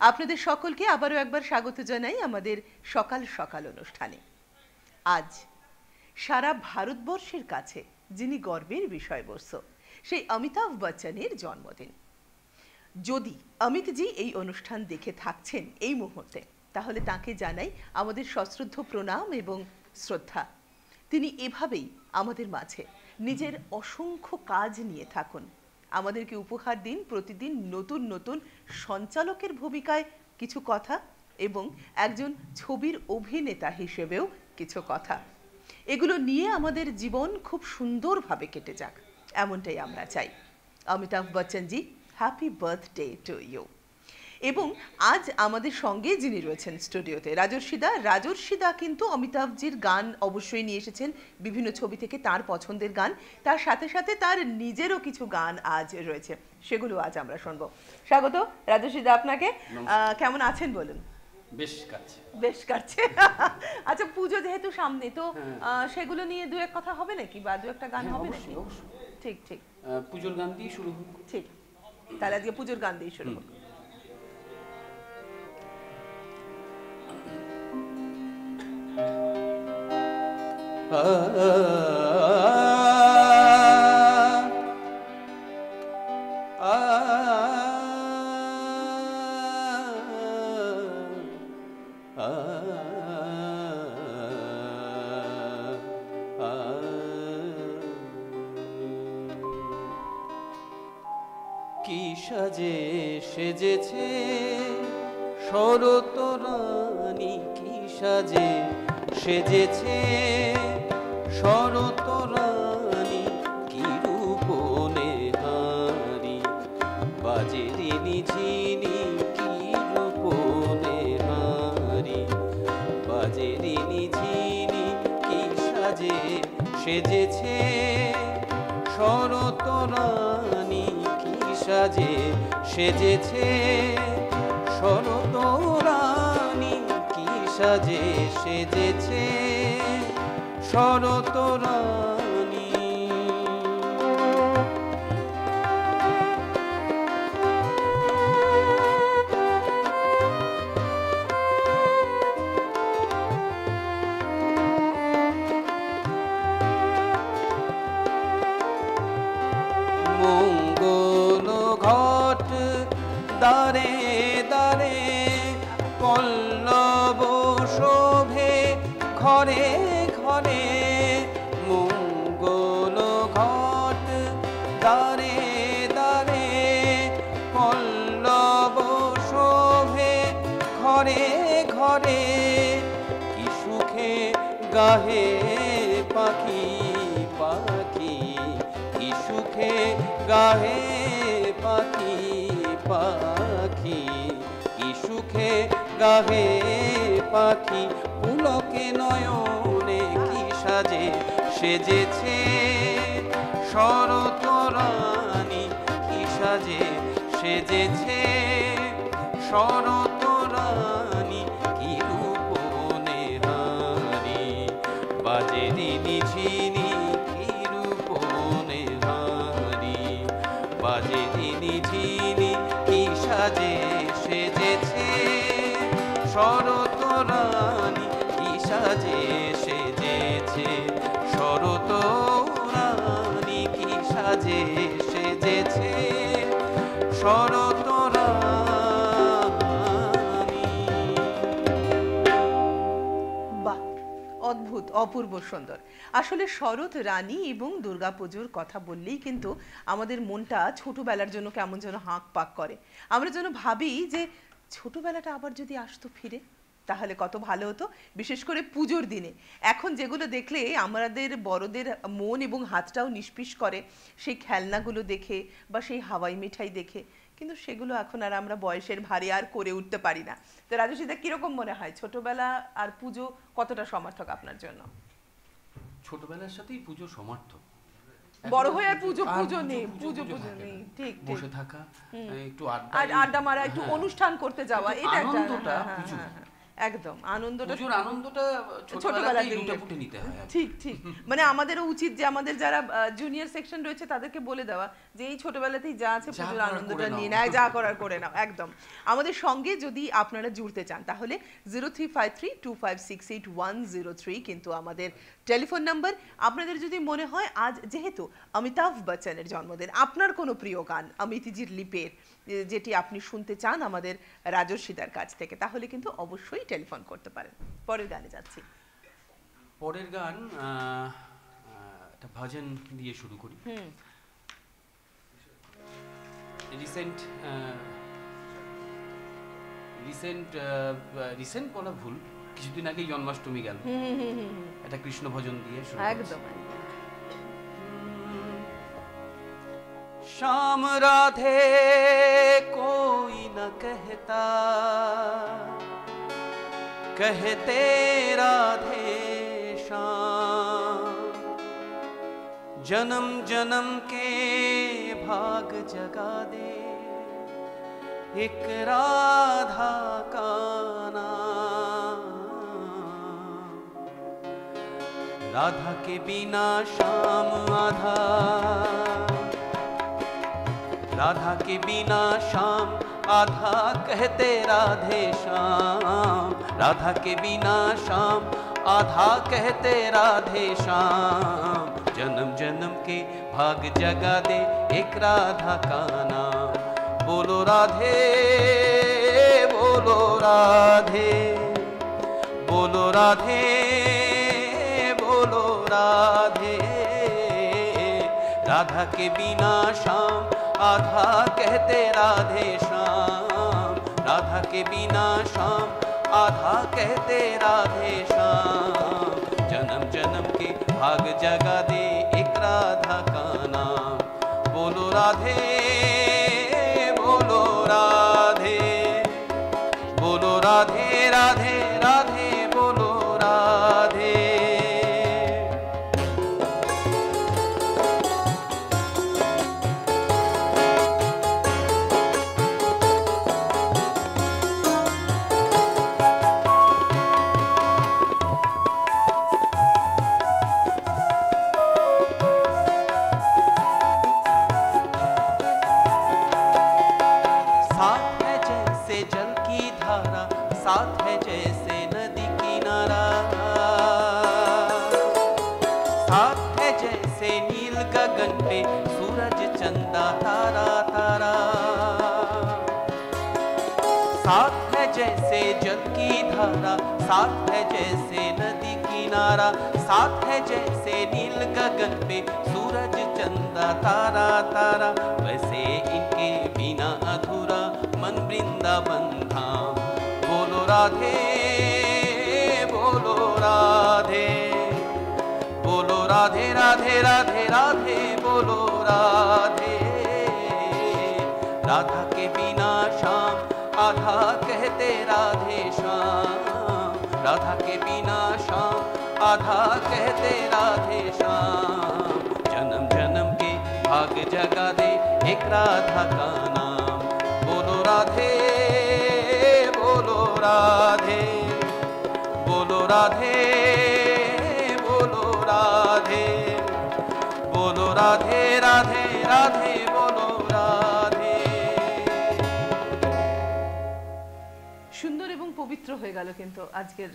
আপনাদের সকলকে আবারও একবার স্বাগত জানাই আমাদের সকাল সকাল অনুষ্ঠানে। আজ সারা ভারতবর্ষের কাছে যিনি গর্বের বিষয়বস্তু, সেই অমিতাভ বচ্চনের জন্মদিন। যদি অমিতজি এই অনুষ্ঠান দেখে থাকছেন এই মুহূর্তে, তাহলে তাকে জানাই আমাদের সশ্রদ্ধ প্রণাম এবং শ্রদ্ধা। তিনি এভাবেই আমাদের মাঝে নিজের অসংখ্য কাজ নিয়ে থাকুন। আমাদেরকে উপহার দিন। প্রতিদিন নতুন নতুন সঞ্চালকের ভূমিকায় কিছু কথা এবং একজন ছবির অভিনেতা হিসেবেও কিছু কথা। এগুলো নিয়ে আমাদের জীবন খুব সুন্দরভাবে কেটে যাক। এমনটাই আমরা চাই। অমিতাভ বচ্চনজি হ্যাপি বার্থডে টু ইউ এবং আজ আমাদের সঙ্গে যিনি রয়েছেন স্টুডিওতে রাজর্ষিদা। রাজর্ষিদা কিন্তু অমিতাভজির গান অবশ্যই নিয়ে এসেছেন বিভিন্ন ছবি থেকে তার পছন্দের গান। তার সাথে সাথে তার নিজেরও কিছু গান আজ রয়েছে সেগুলো আজ আমরা শুনব। স্বাগত রাজর্ষিদা আপনাকে। আহ, কেমন আছেন বলুন? বেশ কাছে। বেশ কাটছে আচ্ছা পুজো যেহেতু সামনে তো আহ, সেগুলো নিয়ে দু এক কথা হবে নাকি? বা দু একটা গান হ্যাঁ, হবে নাকি। ঠিক ঠিক। পুজোর গান দিয়ে শুরু হোক। ঠিক। তাহলে আজকে পুজোর গান দিয়ে শুরু হোক। কি সাজে সেজেছে শরত রানী কি সাজে, সেজেছে। শরত রানী কি রূপনে বাজে রিনি ঝিনি কি রূপনে বাজে রিনি ঝিনি কি সাজে, সেজেছে। শরত রানী কি সাজে, সেজেছে। কি সাজে সেজেছে শরত গাহে পাখি পাখি, কি সুখে গাহে পাখি, পুলকে নয়নে কি সাজে সেজেছে শরত রানী কি সাজে সেজেছে শরত রানী কি রূপনে হারি, বাজে দিনি ঝিনি বাহ, অদ্ভুত, অপূর্ব সুন্দর। আসলে শরৎ রানী এবং দুর্গাপুজোর কথা বললেই কিন্তু আমাদের মনটা ছোটবেলার জন্য কেমন যেন হাঁক পাক করে। আমরা যেন ভাবি যে ছোটবেলাটা আবার যদি আসতো ফিরে। তাহলে কত ভালো হতো? বিশেষ করে পুজোর দিনে। এখন যেগুলো দেখলে আমাদের বড়দের মন এবং হাতটাও নিষ্পিস করে। সেই খেলনাগুলো দেখে বা সেই হাওয়াই মিঠাই দেখে। কিন্তু সেগুলো এখন আর আমরা বয়সের ভারে আর করে উঠতে পারি না। তো রাজস্বীদা কীরকম মনে হয়? ছোটবেলা আর পুজো কতটা সমর্থক আপনার জন্য? ছোটবেলার সাথেই পুজো সমর্থ বড় হয়ে আর পুজো পুজো নেই পুজো পুজো নেই। ঠিক বসে থাকা একটু আড্ডা মারা একটু হ্যাঁ। অনুষ্ঠান করতে যাওয়া এটা একটা আনন্দটা হ্যাঁ, হ্যাঁ, পুজো। একদম। আনন্দটা পুজোর আনন্দটা। নিতে হয় ঠিক ঠিক। মানে আমাদেরও উচিত যে আমাদের যারা জুনিয়র সেকশন রয়েছে তাদেরকে বলে দেওয়া যে এই ছোটবেলাতেই যা আছে পুজোর আনন্দটা নিয়ে নেয় যা করার করে নাও একদম। আমাদের সঙ্গে যদি আপনারা জুড়তে চান তাহলে zero three five three two five six eight one zero three কিন্তু আমাদের টেলিফোন নাম্বার আপনাদের যদি মনে হয় আজ যেহেতু অমিতাভ বচ্চনের জন্মদিন আপনার কোনো প্রিয় গান অমিতিজির লিপের যেটি আপনি শুনতে চান আমাদের রাজস্বীদার কাছ থেকে তাহলে কিন্তু অবশ্যই টেলিফোন করতে পারেন। পরের গানে যাচ্ছি। পরের গান একটা ভজন দিয়ে শুরু করি। রিসেন্ট রিসেন্ট রিসেন্ট বলা ভুল কিছুদিন আগেই জন্মাষ্টমী গেল। একটা কৃষ্ণ ভজন দিয়ে শুরু একদম। श्याम राधे कोई न कहता। कहते राधे श्याम, जन्म जन्म के भाग जगा दे। एक राधा का नाम। राधा के बिना श्याम आधा। राधा के बिना शाम आधा कहते राधे श्याम। राधा के बिना शाम आधा कहते राधे श्याम। जन्म जन्म के भाग जगा दे एक राधा का नाम। बोलो राधे बोलो राधे। बोलो राधे बोलो राधे। राधा के बिना शाम आधा कहते राधे श्याम। राधा के बिना श्याम, आधा कहते राधे श्याम। जन्म जन्म के भाग जगा दे एक राधा का नाम। बोलो राधे কিন্তু আজকের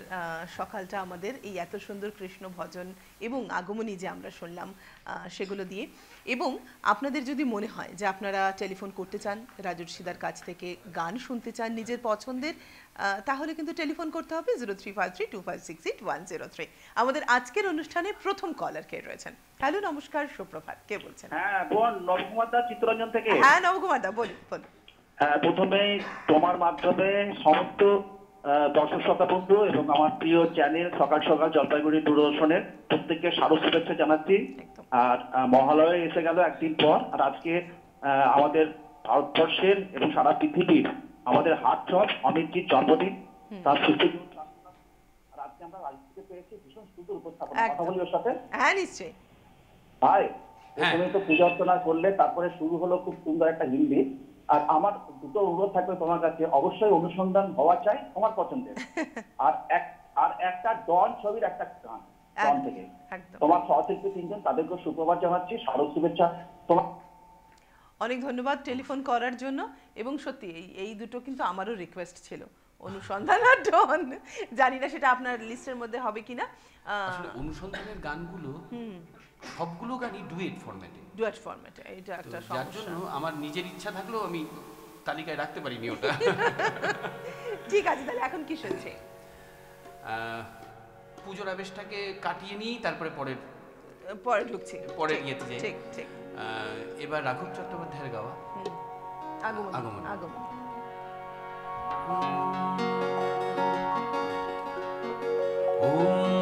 সকালটা আমাদের এই এত সুন্দর কৃষ্ণ ভজন এবং আগমনী যে আমরা শুনলাম সেগুলো দিয়ে। এবং আপনাদের যদি মনে হয় যে আপনারা টেলিফোন করতে চান রাজর্ষিদার কাছ থেকে গান শুনতে চান নিজের পছন্দের তাহলে কিন্তু টেলিফোন করতে হবে zero three five three two five six eight one zero three. আমাদের আজকের অনুষ্ঠানে প্রথম কলার কে রয়েছেন? হ্যালো নমস্কার সুপ্রভাত। কে বলছেন? হ্যাঁ বোন নবকুমার চিত্তরঞ্জন থেকে। হ্যাঁ নবকুমার দা বলুন বলুন। হ্যাঁ প্রথমে তোমার মাধ্যমে সমস্ত দর্শক শ্রোতা বন্ধু এবং আমার প্রিয় চ্যানেল সকাল সকাল জলপাইগুড়ি দূরদর্শনের প্রত্যেককে স্মারক শুভেচ্ছা জানাচ্ছি। আর মহালয়া এসে গেল একদিন পর আর আজকে আহ, আমাদের ভারতবর্ষের এবং সারা পৃথিবীর আমাদের হাট চপ অমিতজির জন্মদিন তার সুস্থ আর আজকে আমরা রাজনীতিতে পেয়েছি ভীষণ সুন্দর উপস্থাপনা। কথা বলি ওর সাথে? হ্যাঁ নিশ্চয়ই। ভাই হ্যাঁ। প্রথমে তো পূজা অর্চনা করলে তারপরে শুরু হলো খুব সুন্দর একটা হিন্দি। আর আমার দুটো অনুরোধ থাকবে তোমার কাছে। অবশ্যই অনুসন্ধান হওয়া চাই তোমার পছন্দের। আর এক আর একটা ডন ছবির একটা গান ডন থেকে। তোমার সহশিল্পী তিনজন তাদেরকে সুপ্রভাত জানাচ্ছি। শারদ শুভেচ্ছা। তোমার অনেক ধন্যবাদ টেলিফোন করার জন্য। এবং সত্যি এই এই দুটো কিন্তু আমারও রিকোয়েস্ট ছিল। অনুসন্ধান আর ডন। জানি না সেটা আপনার লিস্টের মধ্যে হবে কিনা। আসলে অনুসন্ধানের গানগুলো সবগুলো গানই ডুয়েট ফরম্যাটে। ডুয়েট ফরম্যাটে এটা একটা সমস্যা যার জন্য আমার নিজের ইচ্ছা থাকলেও আমি তালিকায় রাখতে পারিনি ওটা। ঠিক আছে তাহলে এখন কি শুনছে? পুজোর আবেশটাকে কাটিয়ে নিয়েই তারপরে পরের পরে ঢুকছে। পরে ইয়েতে যাই। ঠিক ঠিক। এবার রাঘব চট্টোপাধ্যায়ের গাওয়া। আগমন আগমন। আগমন। ওম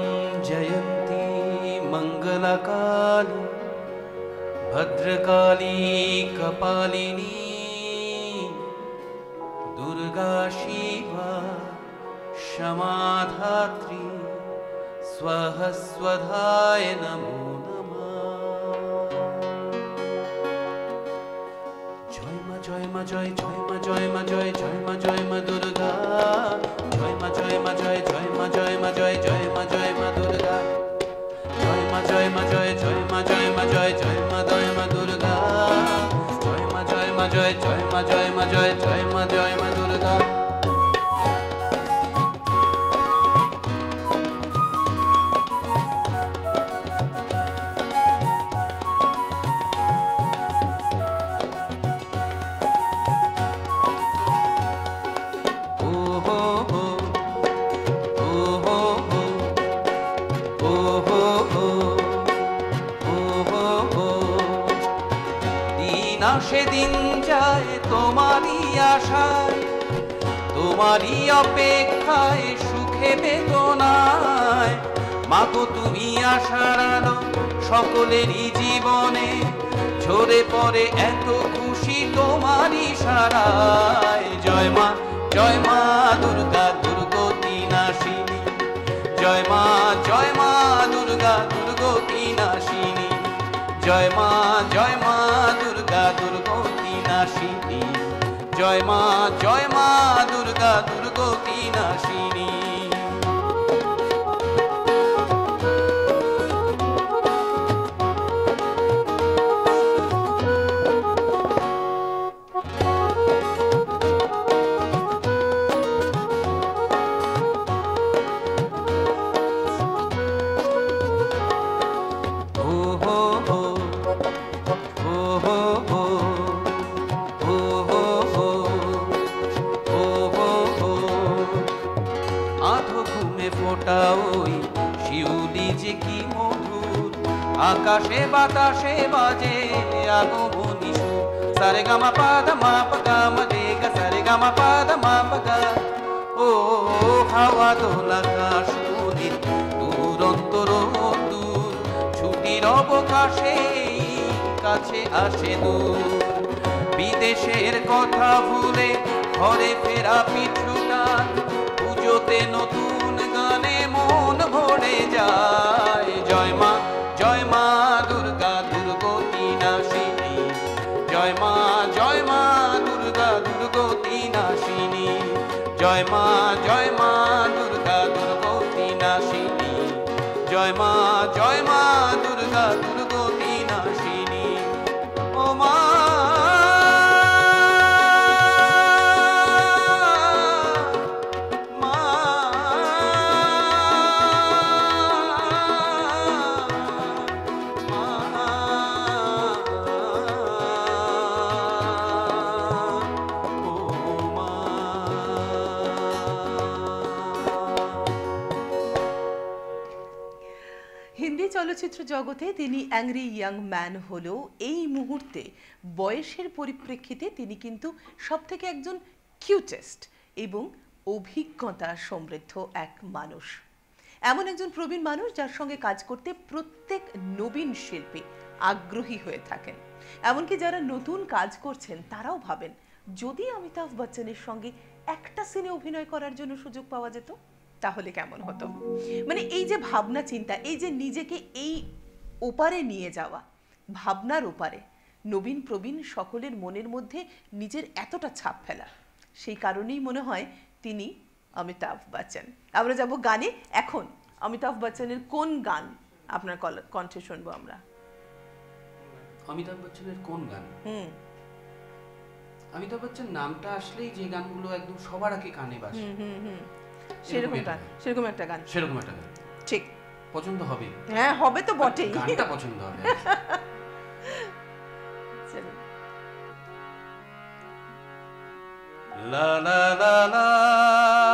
मङ्गलकाली भद्रकाली कपालिनी दुर्गा शिवा क्षमाधात्री स्वः स्वधाय नमो नमः জয় মা জয় মা জয় জয় মা জয় মা জয় জয় মা জয় মা দুর্গা জয় মা জয় মা জয় জয় মা জয় মা জয় জয় মা জয় মা দুর্গা জয় মা জয় মা জয় জয় মা জয় মা জয় জয় মা জয় মা দুর্গা জয় মা জয় মা জয় জয় মা জয় মা জয় জয় মা জয় মা আশায় তোমারই অপেক্ষায় সুখে বেদনায়। মাগো, তুমি আশার আলো সকলেরই জীবনে, ঝরে পড়ে এত খুশি তোমারই সারায়। জয় মা জয় মা দুর্গা, দুর্গতি নাশিনী। জয় মা জয় মা দুর্গা, দুর্গতি নাশিনী। জয় মা জয় মা দুর্গা। জয় মা জয় মা দুর্গা দুর্গতি নাশিনী বাতাসে বাজে আগমনী সুর সারে গামা পাদ মা পগা মদে গা সারে গামা পাদ মা পগা ও হাওয়া দোলা ছুটির অবকাশে কাছে আসে দূর। বিদেশের কথা ভুলে ঘরে ফেরা পিছুটান পুজোতে নতুন গানে মন ভরে যায়। জয় মা জগতে তিনি অ্যাংরি ইয়াং ম্যান হলেও এই মুহূর্তে বয়সের পরিপ্রেক্ষিতে তিনি কিন্তু সব থেকে একজন কিউটেস্ট এবং অভিজ্ঞতা সমৃদ্ধ এক মানুষ। এমন একজন প্রবীণ মানুষ যার সঙ্গে কাজ করতে প্রত্যেক নবীন শিল্পী আগ্রহী হয়ে থাকেন। এমনকি যারা নতুন কাজ করছেন তারাও ভাবেন, যদি অমিতাভ বচ্চনের সঙ্গে একটা সিনে অভিনয় করার জন্য সুযোগ পাওয়া যেত? তাহলে কেমন হতো? মানে এই যে ভাবনা চিন্তা এই যে নিজেকে এই ওপারে নিয়ে যাওয়া ভাবনার ওপারে নবীন প্রবীণ সকলের মনের মধ্যে নিজের এতটা ছাপ ফেলা। সেই কারণেই মনে হয় তিনি অমিতাভ বচ্চন। আমরা যাব গানে এখন অমিতাভ বচ্চনের কোন গান আপনার কণ্ঠে শুনব আমরা? অমিতাভ বচ্চনের কোন গান? হুম। অমিতাভ বচ্চন নামটা আসলেই যে গানগুলো একদম সবার আগে কানে বাজে হুম হুম হুম। সেরকম গান। সেরকম একটা গান। সেরকম একটা গান। ঠিক। পছন্দ হবে। হ্যাঁ হবে তো বটেই। গানটা পছন্দ হবে। la লা লা লা।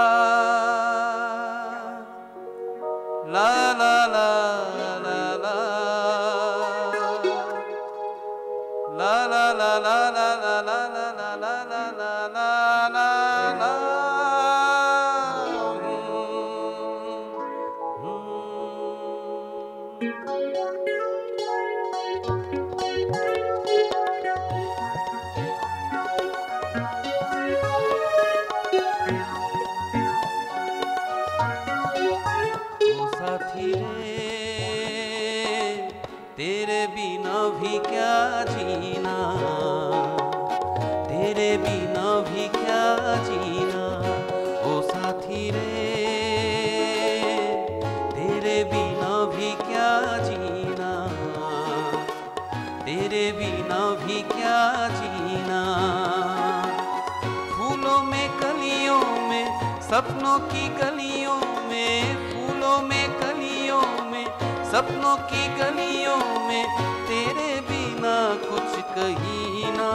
सपनों की गलियों में, फूलों में गलियों में, सपनों की गलियों में तेरे बिना कुछ कहीं ना।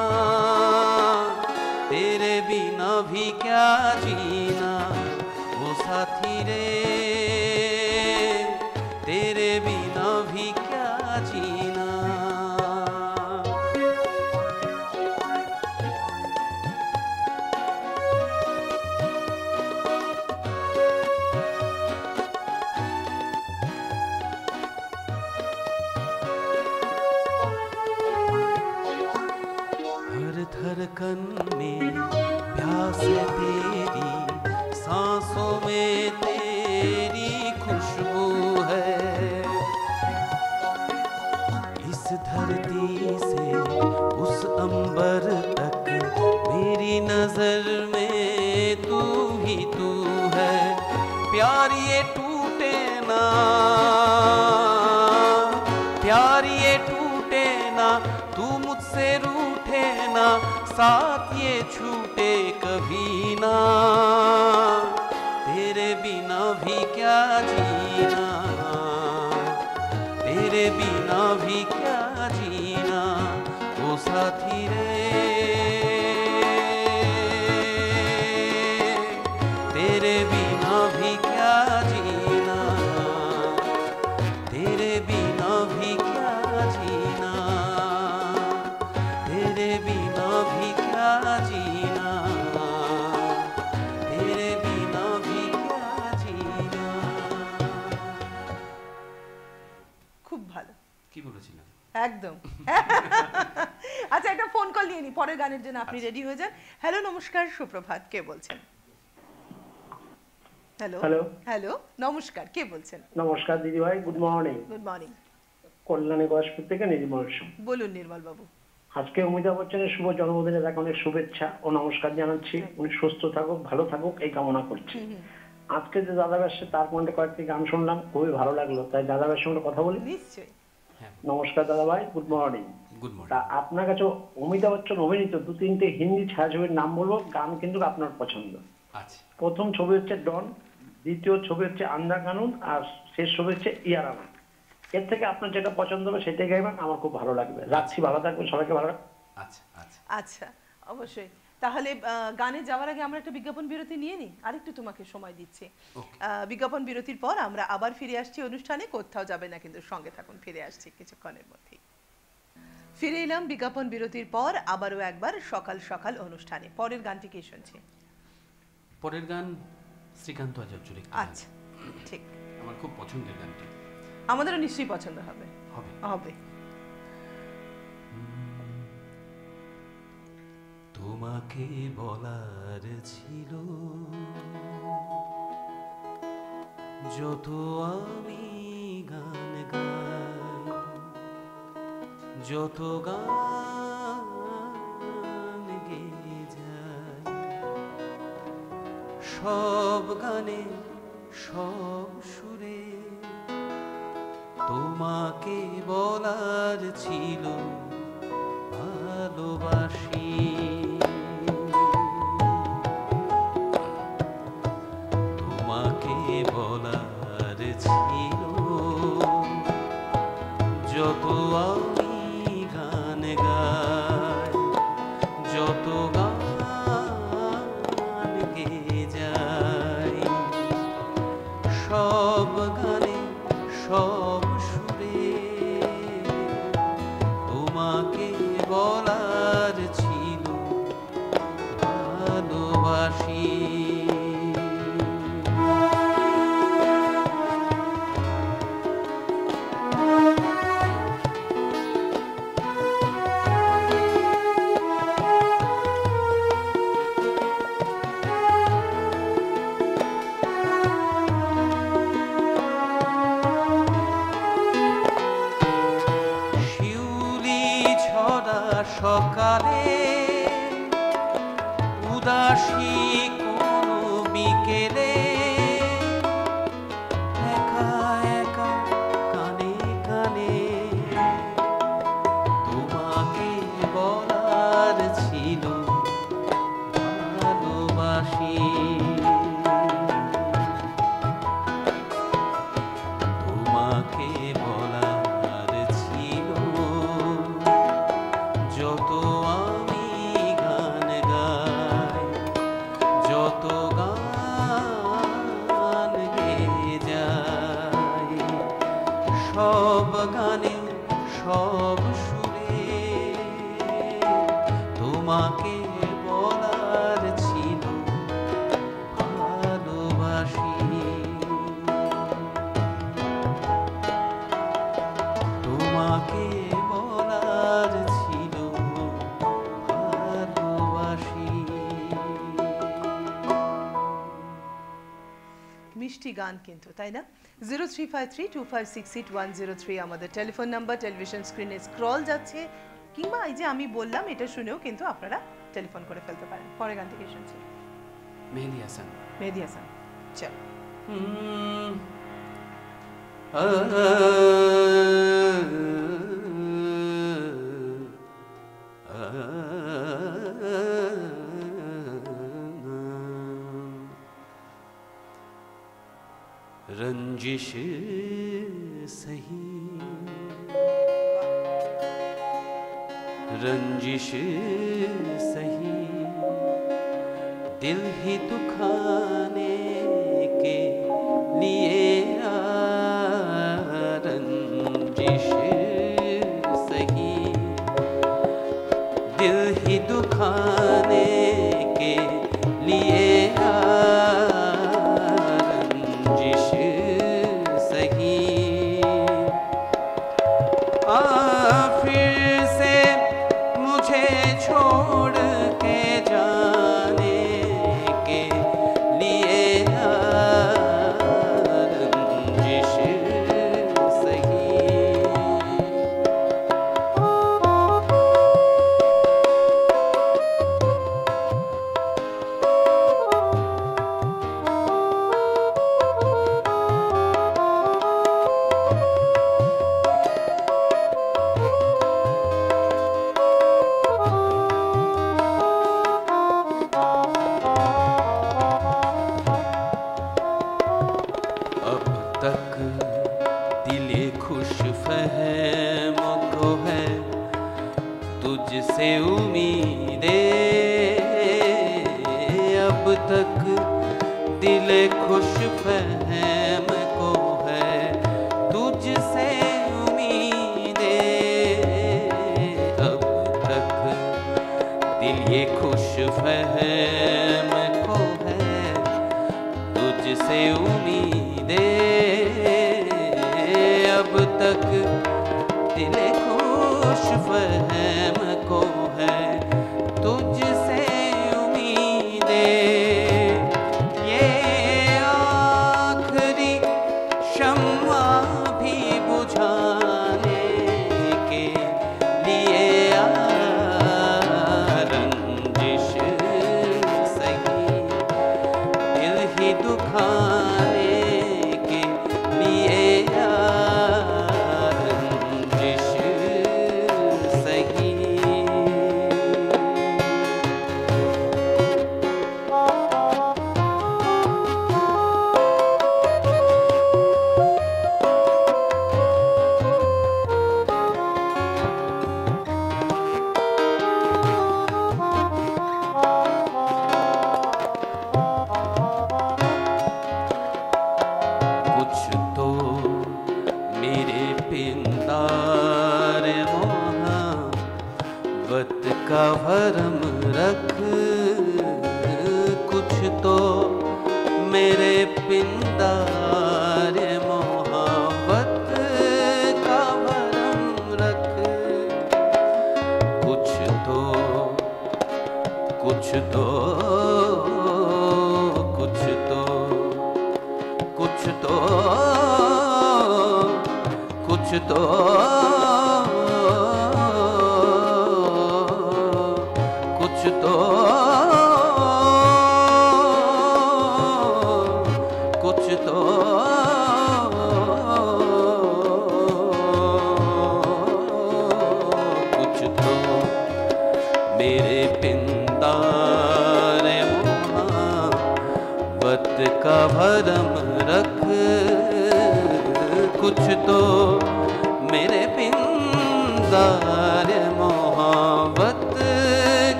तेरे बिना भी क्या जीना, वो साथी रे। গানের জন্য আপনি রেডি হয়ে যান। হ্যালো নমস্কার সুপ্রভাত। কে বলছেন? হ্যালো। হ্যালো। হ্যালো নমস্কার। কে বলছেন? নমস্কার দিদি ভাই good morning good morning Kalyani Gayeshpur থেকে নির্মল বলুন নির্মল বাবু আজকে অমিতাভ বচ্চনের শুভ জন্মদিনে তাকে অনেক শুভেচ্ছা ও নমস্কার জানাচ্ছি। উনি সুস্থ থাকুক ভালো থাকুক এই কামনা করছি। আজকে যে দাদা আসছে তার মধ্যে কয়েকটি গান শুনলাম খুবই ভালো লাগল। তাই দাদা ভাইয়ের সঙ্গে কথা বলি? নিশ্চয়ই। হ্যাঁ। নমস্কার দাদা ভাই গুড মর্নিং তা আপনার কাছে অমিতাভ বচ্চন অভিনীত দু তিনটে হিন্দি ছায়াছবির নাম বলব গান কিন্তু আপনার পছন্দ। আচ্ছা। প্রথম ছবি হচ্ছে ডন দ্বিতীয় ছবি হচ্ছে আন্দা কানুন আর শেষ ছবি হচ্ছে ইয়ারানা এর থেকে আপনার যেটা পছন্দ হবে সেটাই গাইবেন আমার খুব ভালো লাগবে। রাখছি ভালো থাকবেন সবাইকে ভালো আচ্ছা আচ্ছা। আচ্ছা অবশ্যই। তাহলে গানে যাওয়ার আগে আমরা একটা বিজ্ঞাপন বিরতি নিয়ে নিই। আরেকটু তোমাকে সময় দিচ্ছি। আহ, বিজ্ঞাপন বিরতির পর আমরা আবার ফিরে আসছি অনুষ্ঠানে কোথাও যাবে না কিন্তু সঙ্গে থাকুন ফিরে আসছি কিছুক্ষণের মধ্যেই। ফিরে এলাম বিজ্ঞাপন বিরতির পর আবারও একবার সকাল সকাল অনুষ্ঠানে। পরের গানটি কি শুনছি? পরের গান শ্রীকান্ত আচার্যের আচ্ছা ঠিক। আমার খুব পছন্দের গানটি। আমাদেরও নিশ্চয়ই পছন্দ হবে। হবে। হবে। তোমাকে বলার ছিল যত আমি গান গাই যত গান গেয়ে যায় সব গানে সব সুরে তোমাকে বলার ছিল ভালোবাসি। কিন্তু তাই না? Zero three five three two five six eight one zero three আমাদের টেলিফোন নাম্বার টেলিভিশন স্ক্রিনে স্ক্রল যাচ্ছে কিংবা এই যে আমি বললাম এটা শুনেও কিন্তু আপনারা টেলিফোন করে ফেলতে পারেন। পরে গান থেকে শুনছি। মেহেদি হাসান। মেহেদি হাসান। চল। रंजिश सही। रंजिश सही। दिल ही दुखाने के लिए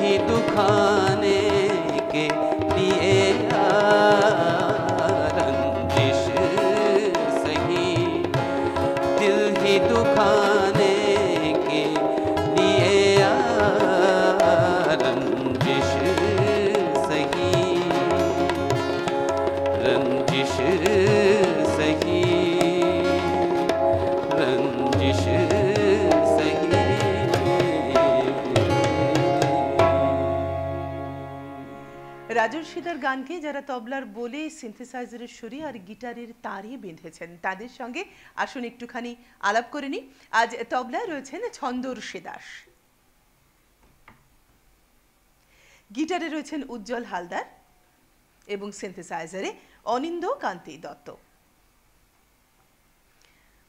ही दुखाने के लिए। सही গানকে যারা তবলার বলে সিনথেসাইজারের সুরে আর গিটারের তারে বেঁধেছেন, তাদের সঙ্গে আসুন একটুখানি আলাপ করে নিই। আজ তবলায় রয়েছেন ছন্দর্ষি দাস। গিটারে রয়েছেন উজ্জ্বল হালদার এবং সিনথেসাইজারে অনিন্দ কান্তি দত্ত।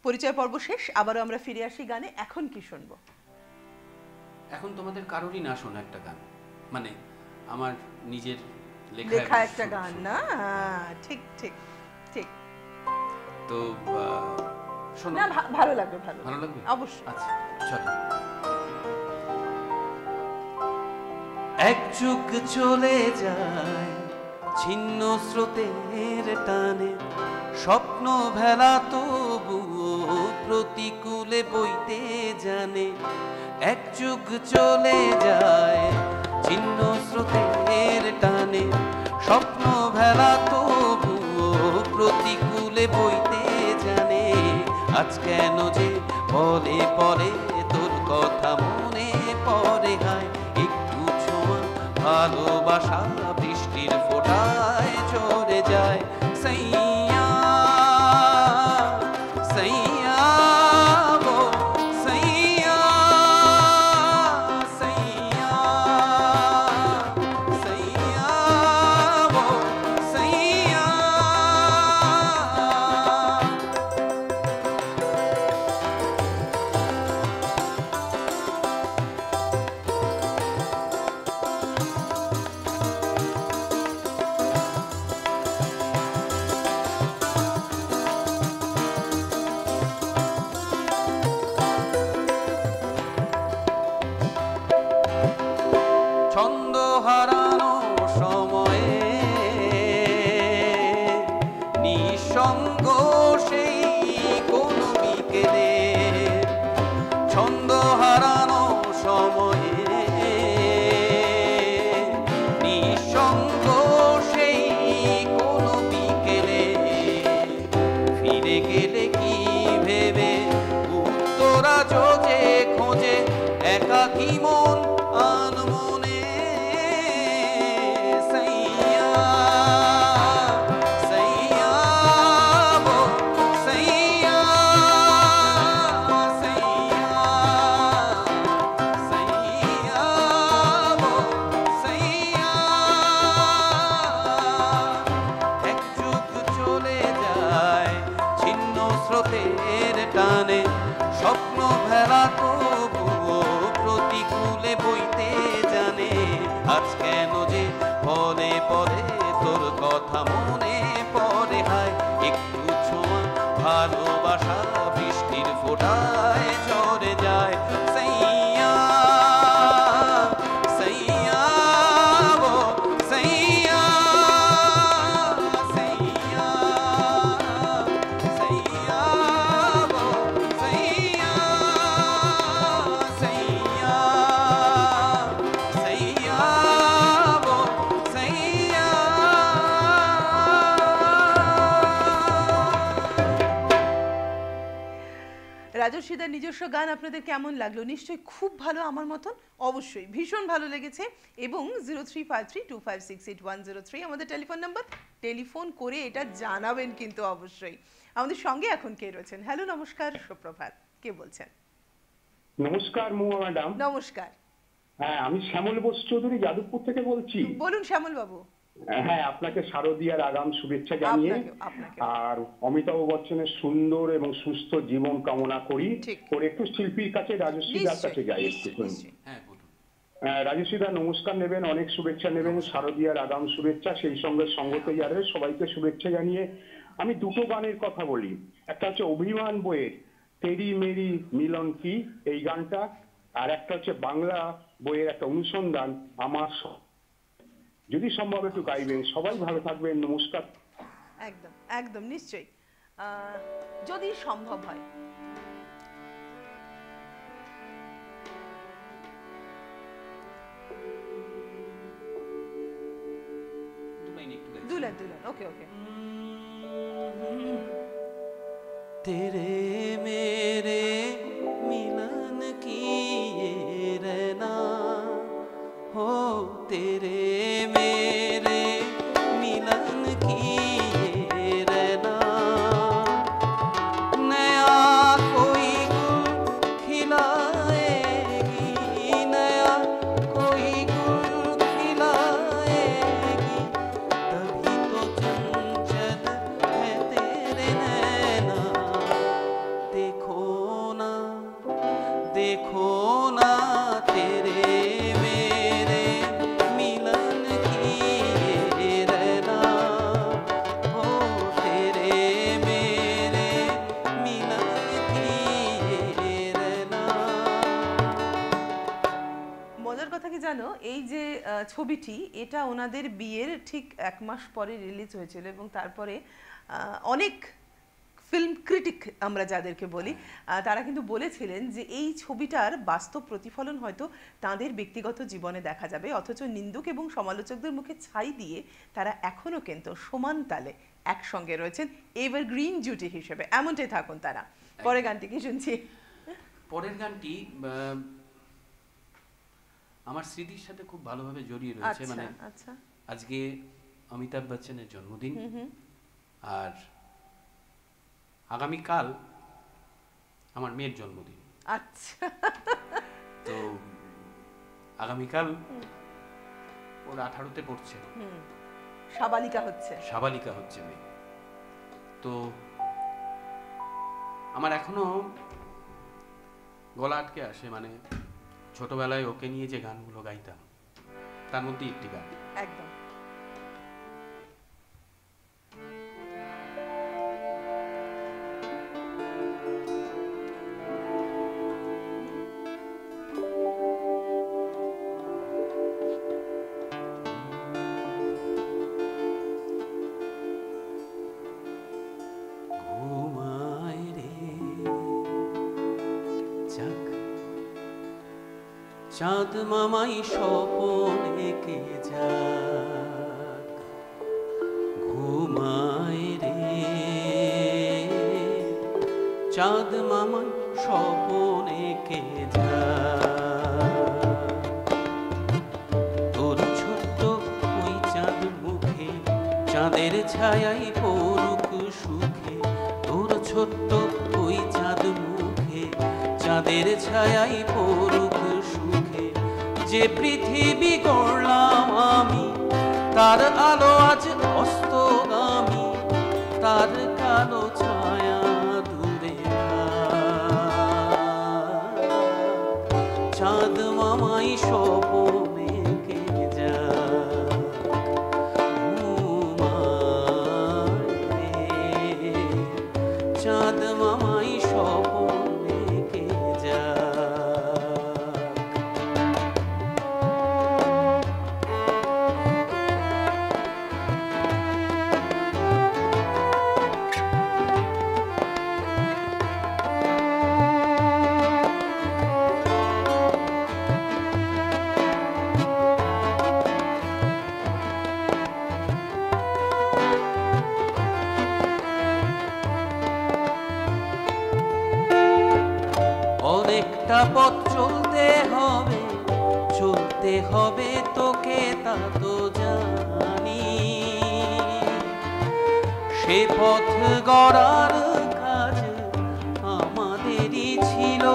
পরিচয় পর্ব শেষ, আবারও আমরা ফিরে আসি গানে। এখন কি শুনব? এখন তোমাদের কারোরই না শোনা একটা গান। মানে আমার নিজের লেখা একটা গান না? ঠিক ঠিক ঠিক। তো শোনো। না ভালো লাগবে ভালো ভালো লাগবে? অবশ্যই। আচ্ছা চলো। এক চলে যায় ছিন্ন স্রোতের টানে। স্বপ্ন ভেলা তবুও প্রতিকূলে বইতে জানে। এক চলে যায় ছিন্ন স্রোতের স্বপ্ন ভেলা তবুও প্রতিকূলে বইতে জানে। আজ কেন যে বলে পরে, তোর কথা মনে পরে হায়। একটু ছোঁয়া, ভালোবাসা কথা মনে পড়ে হায়। একটু নিজস্ব গান আপনাদের কেমন লাগল? নিশ্চয়ই খুব ভালো আমার মতন। অবশ্যই ভীষণ ভালো লেগেছে। এবং zero three five three two five six eight one zero three আমাদের টেলিফোন নাম্বার টেলিফোন করে এটা জানাবেন কিন্তু অবশ্যই। আমাদের সঙ্গে এখন কে রয়েছেন? হ্যালো নমস্কার সুপ্রভাত। কে বলছেন? নমস্কার মহুয়া ম্যাডাম। নমস্কার। হ্যাঁ আমি শ্যামল বোস চৌধুরী যাদবপুর থেকে বলছি। বলুন শ্যামল বাবু। হ্যাঁ আপনাকে শারদীয়ার আগাম শুভেচ্ছা জানিয়ে। আর অমিতাভ বচ্চনের সুন্দর এবং সুস্থ জীবন কামনা করি। ওর একটু শিল্পীর কাছে রাজস্বীদার নিশ্চয়ই, কাছে যাই একটু নিশ্চয়ই। হ্যাঁ নমস্কার নেবেন অনেক শুভেচ্ছা নেবেন শারদীয়ার আগাম শুভেচ্ছা সেই সঙ্গে সঙ্গত যারে সবাইকে শুভেচ্ছা জানিয়ে আমি দুটো গানের কথা বলি। একটা হচ্ছে অভিমান বইয়ের তেরি মেরি মিলন কি এই গানটা। আর একটা হচ্ছে বাংলা বইয়ের একটা অনুসন্ধান আমার যদি সম্ভব একটু গাইবেন সবাই ভালো থাকবেন নমস্কার একদম একদম নিশ্চয়ই আহ, যদি সম্ভব হয় দু লাইন একটু গাইছি। দুলেন দুলেন ওকে ওকে तेरे मेरे मिलन की ये रहना हो तेरे ছবিটি এটা ওনাদের বিয়ের ঠিক এক মাস পরে রিলিজ হয়েছিল এবং তারপরে অনেক ফিল্ম ক্রিটিক আমরা যাদেরকে বলি তারা কিন্তু বলেছিলেন যে এই ছবিটার বাস্তব প্রতিফলন হয়তো তাদের ব্যক্তিগত জীবনে দেখা যাবে অথচ নিন্দুক এবং সমালোচকদের মুখে ছাই দিয়ে তারা এখনও কিন্তু সমান তালে একসঙ্গে রয়েছেন এভার গ্রিন জুটি হিসেবে। এমনটাই থাকুন তারা। পরে গানটি কি শুনছি? পরের গানটি আমার স্মৃতির সাথে খুব ভালোভাবে জড়িয়ে রয়েছে আচ্ছা মানে আচ্ছা। আজকে অমিতাভ বচ্চনের জন্মদিন। আর আগামীকাল আমার মেয়ের জন্মদিন। আচ্ছা। তো আগামীকাল ওর আঠারোতে পড়ছে। হুম সাবালিকা হচ্ছে। সাবালিকা হচ্ছে মেয়ে। তো আমার এখনও গলা আটকে আসে মানে ছোটবেলায় ওকে নিয়ে যে গানগুলো গাইতাম তার মধ্যে একটি গান। একদম। চাঁদ মামাই গড়ার কাজ আমাদেরই ছিল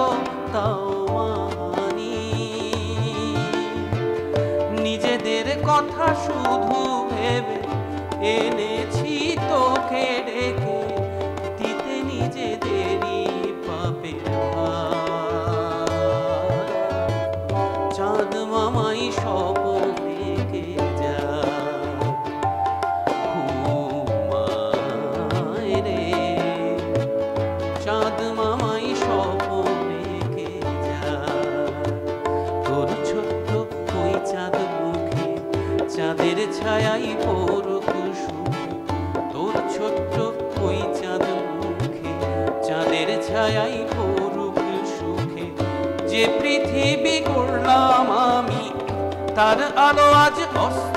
তাও মানি। নিজেদের কথা শুধু ভেবে এনেছি ছায়াই পড়ুক সুখে। তোর ছোট্ট ওই চাঁদ মুখে, চাঁদের ছায়াই পড়ুক সুখে। যে পৃথিবী করলাম আমি, তার আলো আজ অস্তগামী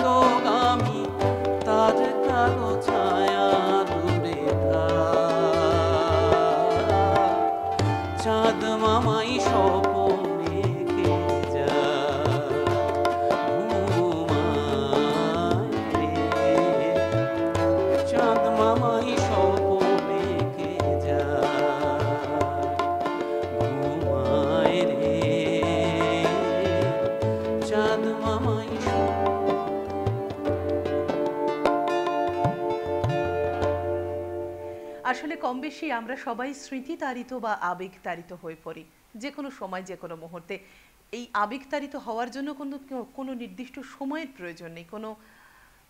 কম বেশি আমরা সবাই স্মৃতি তাড়িত বা আবেগ তাড়িত হয়ে পড়ি যে কোনো সময় যে কোনো মুহূর্তে। এই আবেগ তাড়িত হওয়ার জন্য কোনো কোনো নির্দিষ্ট সময়ের প্রয়োজন নেই, কোনো,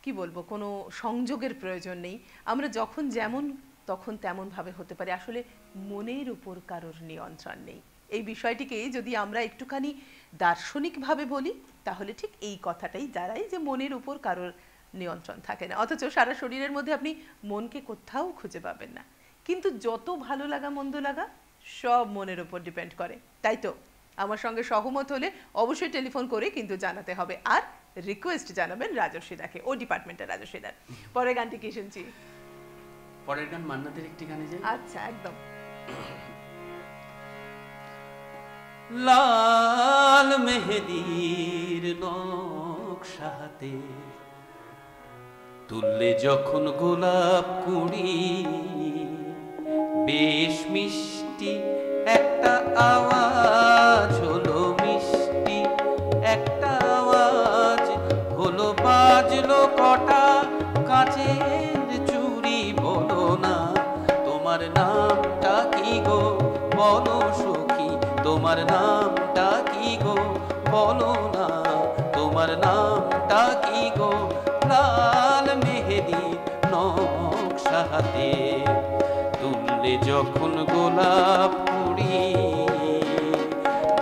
কি বলব, কোনো সংযোগের প্রয়োজন নেই। আমরা যখন যেমন, তখন তেমনভাবে হতে পারে। আসলে মনের উপর কারোর নিয়ন্ত্রণ নেই। এই বিষয়টিকে যদি আমরা একটুখানি দার্শনিকভাবে বলি, তাহলে ঠিক এই কথাটাই দাঁড়ায় যে মনের উপর কারোর নিয়ন্ত্রণ থাকে না। অথচ সারা শরীরের মধ্যে আপনি মনকে কোথাও খুঁজে পাবেন না। কিন্তু যত ভালো লাগা মন্দ লাগা সব মনের উপর ডিপেন্ড করে। তাই তো? আমার সঙ্গে সহমত হলে অবশ্যই টেলিফোন করে কিন্তু জানাতে হবে। আর রিকোয়েস্ট জানাবেন রাজস্বীদাকে ও ডিপার্টমেন্টের রাজস্বীদার পরে গানটি কি শুনছি? পরের গান মান্নাদের একটি গানে যাই? আচ্ছা একদম। লাল মেহেদির নকশা হাতে তুললে যখন গোলাপ কুড়ি বেশ মিষ্টি একটা আওয়াজ হলো মিষ্টি। একটা আওয়াজ হলো বাজলো কটা। কাচের চুরি বলো না, তোমার নামটা কি গো? বলো সখী, তোমার নামটা কি গো? বলো না, তোমার নামটা কি গো? লাল মেহেদি নকশা হাতে। তুললে যখন গোলাপ পুরি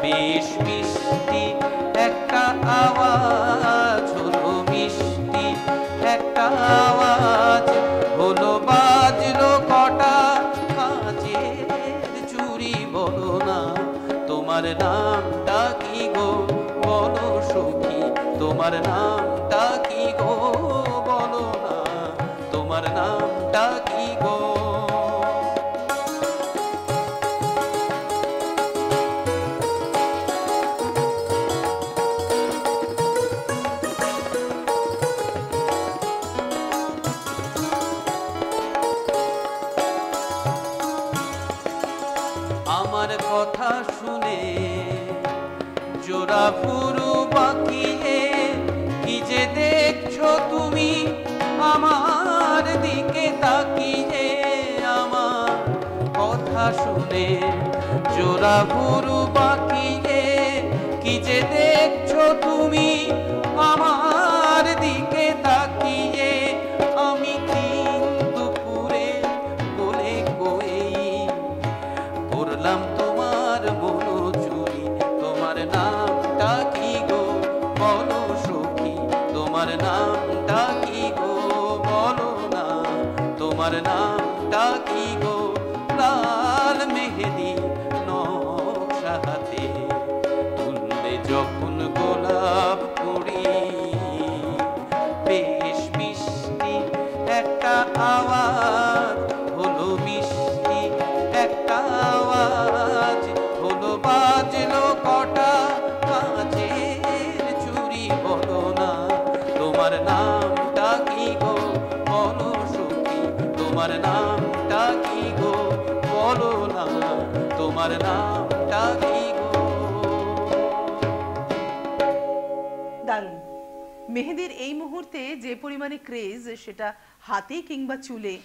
বেশ মিষ্টি একটা আওয়াজ। মেহেদির এই মুহূর্তে যে পরিমাণে ক্রেজ সেটা হাতে কিংবা চুলে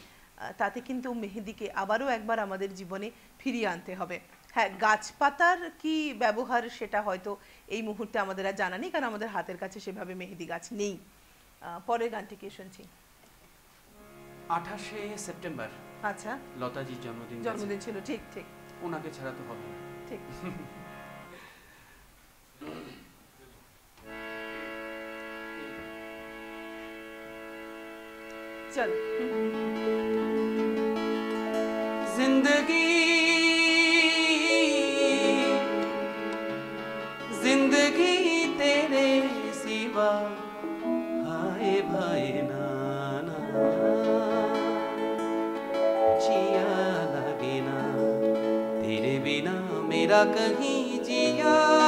তাতে কিন্তু মেহেদিকে আবারও একবার আমাদের জীবনে ফিরিয়ে আনতে হবে। হ্যাঁ গাছপাতার কি ব্যবহার সেটা হয়তো এই মুহূর্তে আমাদের আর জানা নেই কারণ আমাদের হাতের কাছে সেভাবে মেহেদি গাছ নেই। পরের গানটিকে শুনছি? আঠাশে সেপ্টেম্বর। আচ্ছা। লতাজির জন্মদিন জন্মদিন ছিল ঠিক ঠিক। ওনাকে ছাড়া তো হবে ঠিক। चल। ज़िंदगी ज़िंदगी तेरे सिवा हाय भाई नाना, जिया लगे ना, तेरे बिना मेरा कहीं जिया।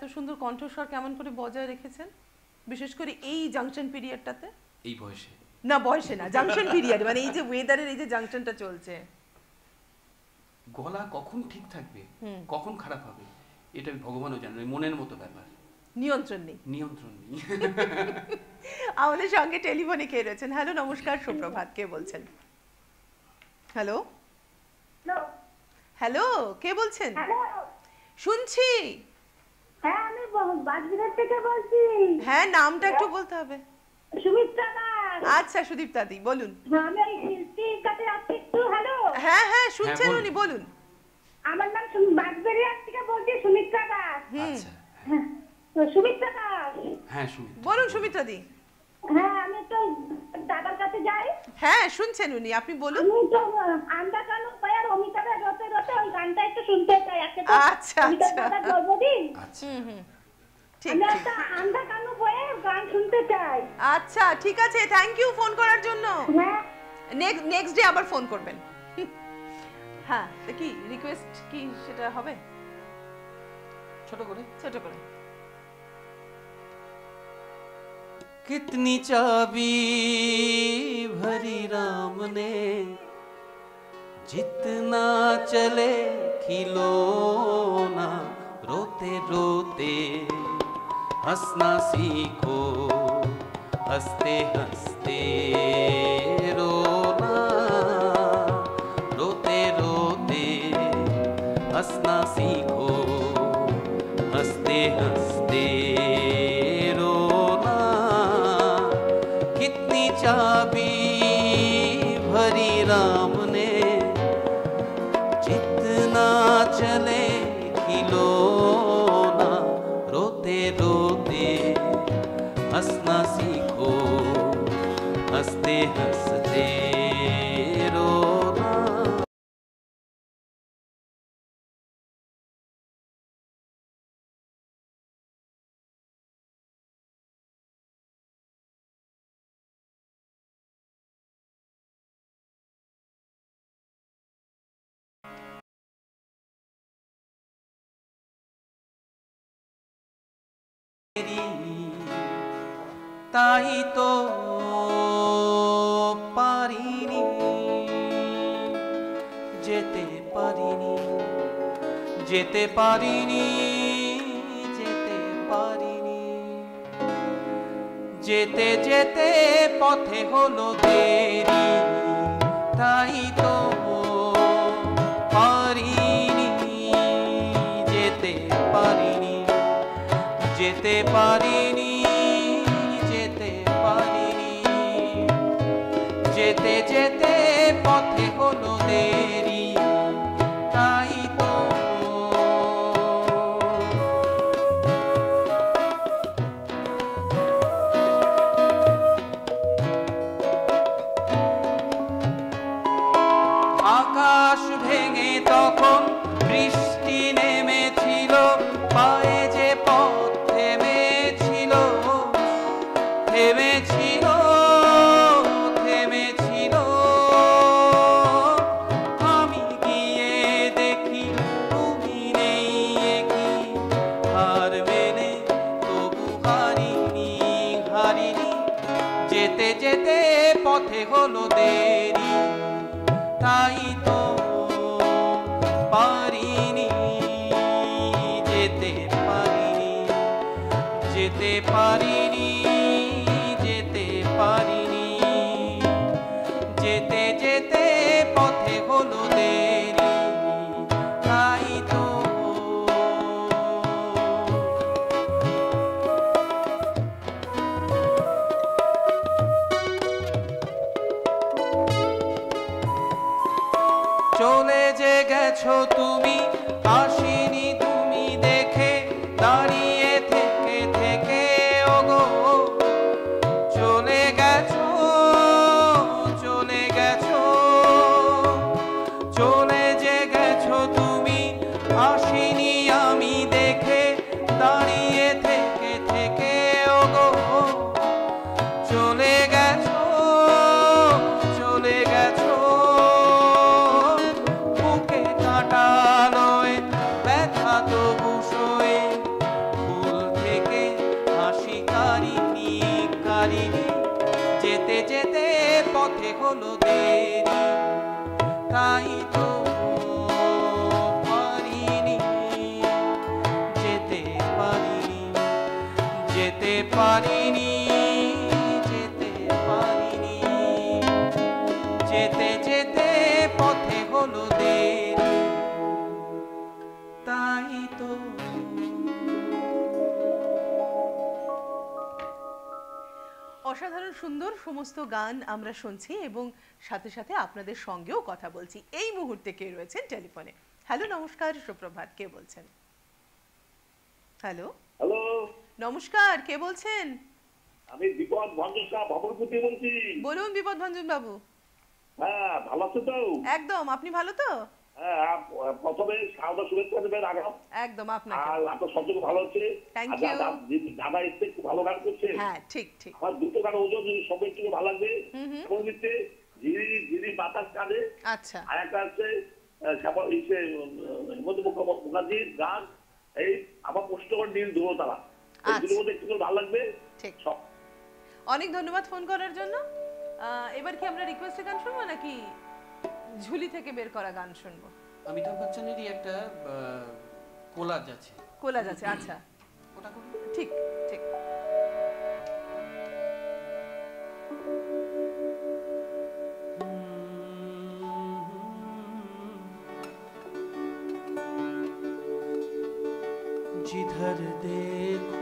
এত সুন্দর কণ্ঠস্বর কেমন করে বজায় রেখেছেন? বিশেষ করে এই জাংশন পিরিয়ডটাতে এই বয়সে। না বয়সে না জাংশন পিরিয়ড মানে এই যে ওয়েদারের এই যে জাংশনটা চলছে। গলা কখন ঠিক থাকবে? কখন খারাপ হবে? এটা আমি ভগবানও জানেন ওই মনের মতো ব্যাপার। নিয়ন্ত্রণ নেই। নিয়ন্ত্রণ নেই। আমাদের সঙ্গে টেলিফোনে কে রয়েছেন? হ্যালো নমস্কার সুপ্রভাত কে বলছেন? হ্যালো? হ্যালো। কে বলছেন? শুনছি। হ্যাঁ আমি বাজবিহার থেকে বলছি। হ্যাঁ নামটা একটু বলতে হবে। সুমিত্রা দাস। আচ্ছা সুদীপ দাদি বলুন। হ্যাঁ, আমি শিল্পীর কাছে যাচ্ছি একটু হ্যালো? হ্যাঁ হ্যাঁ শুনছেন বলুন। উনি বলুন। আমার নাম বাজবিহার থেকে বলছি সুমিত্রা দাস। হুম। আচ্ছা। হ্যাঁ, সুমিত্রা দাস। হ্যাঁ সুমিত্রা। বলুন সুমিত্রা দি। হ্যাঁ আমি তো দাদার কাছে যাই। হ্যাঁ শুনছেন উনি আপনি বলুন। আমি তো আন্দা কানু পায়ার অমিতাভের রতে রতে ওই গানটা একটু শুনতে চাই আজকে তো। আচ্ছা, আচ্ছা। জন্মদিন। আচ্ছা। হুম হুম। ঠিক আচ্ছা আছে থ্যাংক ইউ ফোন করার জন্য। হ্যাঁ। নেক্সট নেক্সট ডে আবার ফোন করবেন। হ্যাঁ কি রিকোয়েস্ট কি সেটা হবে? ছোট করে? ছোট করে। कितनी चाबी भरी राम ने। जितना चले खिलो खिलौना रोते रोते हंसना सीखो, हँसते हँसते रोना। रोते रोते हंसना सीखो, हँसते हँसते যেতে পারিনি। যেতে পারিনি। যেতে যেতে পথে হলো দেরি তাই তো পারিনি যেতে পারিনি যেতে পারিনি যেতে পারিনি। যেতে যেতে সুন্দর সমস্ত গান আমরা শুনছি এবং সাথে সাথে আপনাদের সঙ্গেও কথা বলছি। এই মুহূর্তে কে রয়েছেন টেলিফোনে? হ্যালো নমস্কার সুপ্রভাত কে বলছেন? হ্যালো হ্যালো নমস্কার কে বলছেন? আমি বিপদ ভঞ্জন শাহ ভবনপুতি বলছি। বলুন বিপদ ভঞ্জন বাবু। হ্যাঁ ভালো আছো তো? একদম আপনি ভালো তো? প্রথমে সারদা শুভেচ্ছা দেবেন আগাম একদম আপনাকে। আর আপনার শব্দ ভালো হচ্ছে. দাদা খুব ভালো গান করছে। হ্যাঁ ঠিক ঠিক। আমার দুটো গান ওজন যদি সব একটু ভালো লাগবে। এবং নিচ্ছে ঝিরি ঝিরি বাতাস আচ্ছা। আর একটা আছে হেমন্ত মুখার্জির গান। এই আমার প্রশ্ন নীল ধ্রুবতারা এই আচ্ছা। দুটোর মধ্যে একটু ভালো লাগবে। ঠিক। সব। অনেক ধন্যবাদ ফোন করার জন্য। এবার কি আমরা রিকোয়েস্টে গান শুনব নাকি? ঝুলি থেকে বের করা গান শুনবো অমিতাভ বচ্চনেরই একটা কোলাজ আছে কোলাজ আছে আচ্ছা ওটা করুন ঠিক ঠিক जिधर देखूं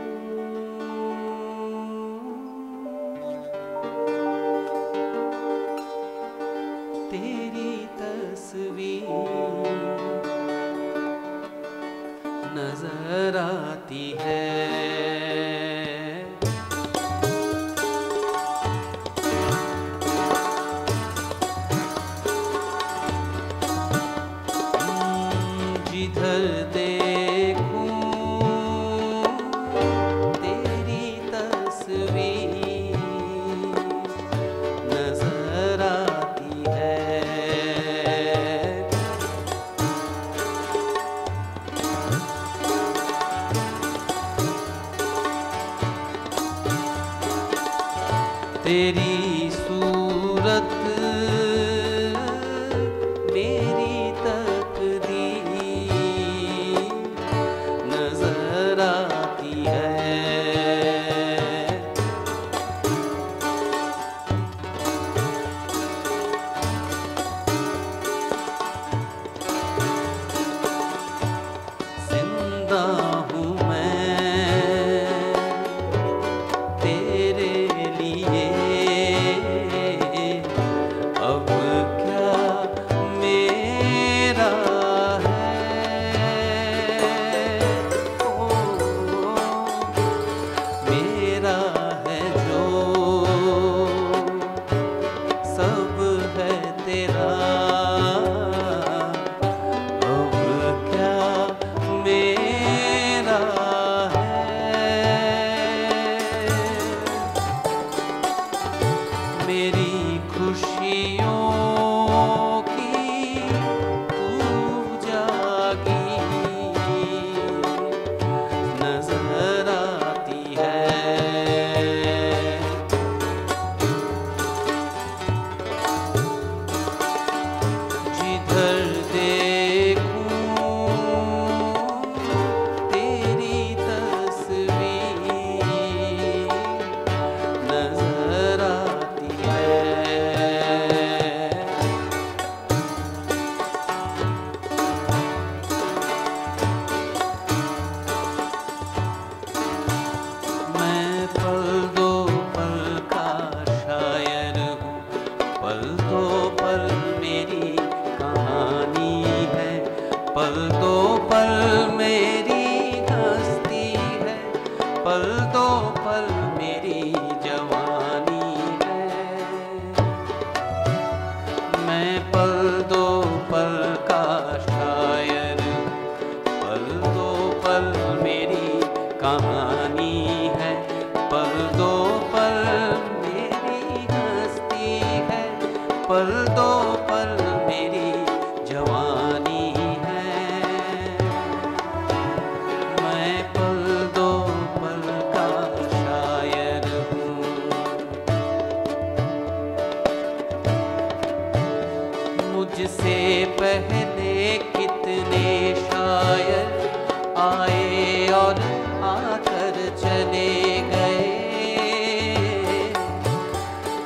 और आकर चले गए।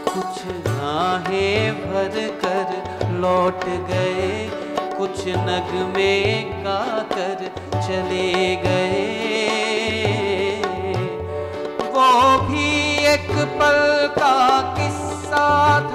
कुछ आहें भर कर लौट गए, कुछ नगमे गाकर चले गए। वो भी एक पल का किस्सा था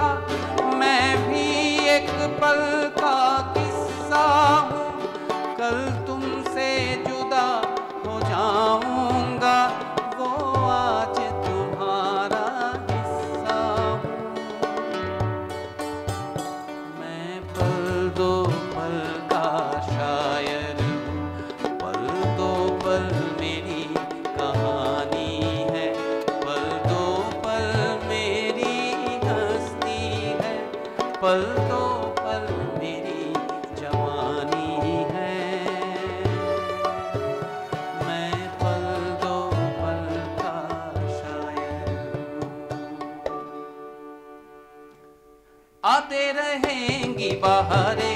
बहरे